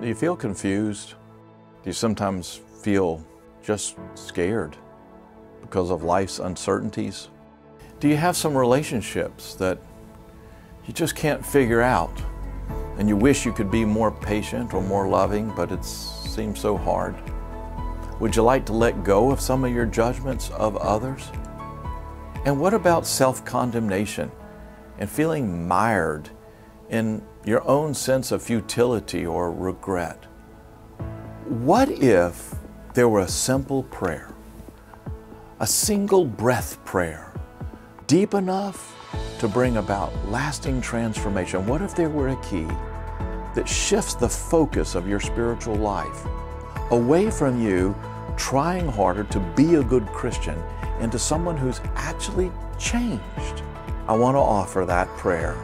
Do you feel confused? Do you sometimes feel just scared because of life's uncertainties? Do you have some relationships that you just can't figure out and you wish you could be more patient or more loving, but it seems so hard? Would you like to let go of some of your judgments of others? And what about self condemnation and feeling mired in your own sense of futility or regret? What if there were a simple prayer, a single breath prayer, deep enough to bring about lasting transformation? What if there were a key that shifts the focus of your spiritual life away from you trying harder to be a good Christian into someone who's actually changed? I want to offer that prayer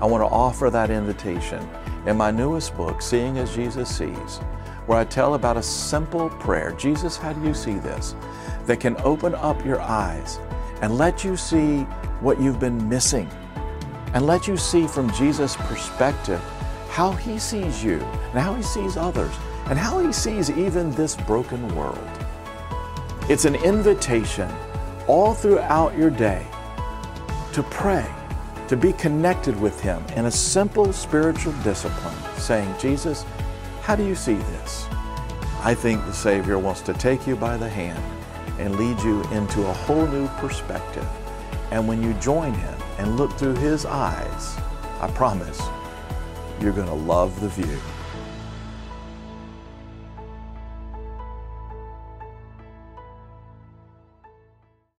I want to offer that invitation in my newest book, Seeing as Jesus Sees, where I tell about a simple prayer. Jesus, how do you see this? That can open up your eyes and let you see what you've been missing and let you see from Jesus' perspective how he sees you and how he sees others and how he sees even this broken world. It's an invitation all throughout your day to pray to be connected with Him in a simple spiritual discipline, saying, Jesus, how do you see this? I think the Savior wants to take you by the hand and lead you into a whole new perspective. And when you join Him and look through His eyes, I promise you're going to love the view.